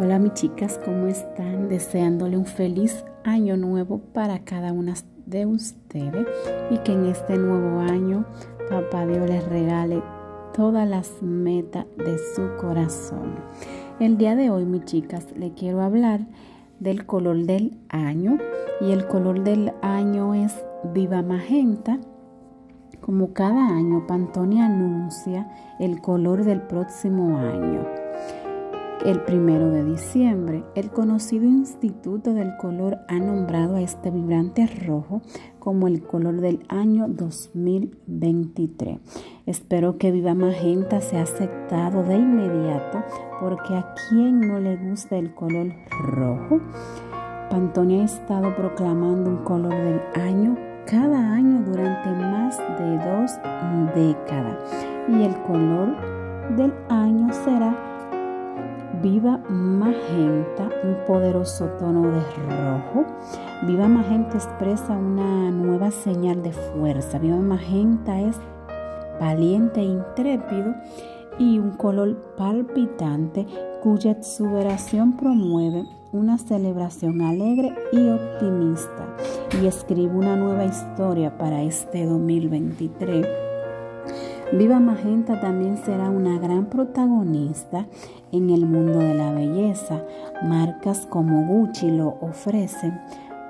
Hola mis chicas, ¿cómo están? Deseándole un feliz año nuevo para cada una de ustedes y que en este nuevo año Papá Dios les regale todas las metas de su corazón. El día de hoy, mis chicas, le quiero hablar del color del año y el color del año es viva magenta. Como cada año, Pantone anuncia el color del próximo año el primero de diciembre, el conocido Instituto del Color ha nombrado a este vibrante rojo como el color del año 2023. Espero que Viva Magenta sea aceptado de inmediato porque a quien no le gusta el color rojo. Pantone ha estado proclamando un color del año cada año durante más de dos décadas y el color del año será Viva Magenta, un poderoso tono de rojo. Viva Magenta expresa una nueva señal de fuerza. Viva Magenta es valiente e intrépido y un color palpitante cuya exuberación promueve una celebración alegre y optimista y escribe una nueva historia para este 2023 Viva Magenta también será una gran protagonista en el mundo de la belleza. Marcas como Gucci lo ofrecen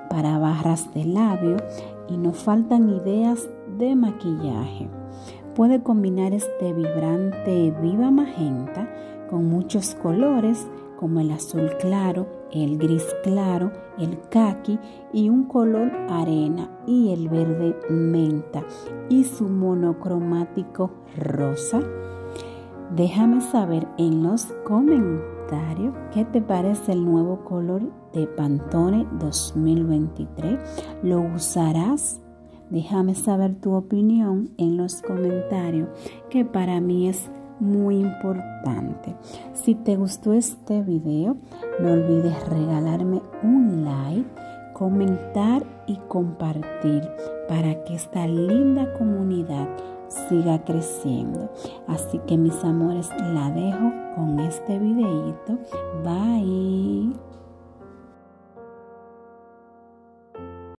para barras de labio y no faltan ideas de maquillaje. Puede combinar este vibrante Viva Magenta con muchos colores como el azul claro, el gris claro, el khaki y un color arena y el verde menta y su monocromático rosa. Déjame saber en los comentarios qué te parece el nuevo color de Pantone 2023. ¿Lo usarás? Déjame saber tu opinión en los comentarios que para mí es muy importante. Si te gustó este video, no olvides regalarme un like, comentar y compartir para que esta linda comunidad siga creciendo. Así que mis amores, la dejo con este videito. Bye.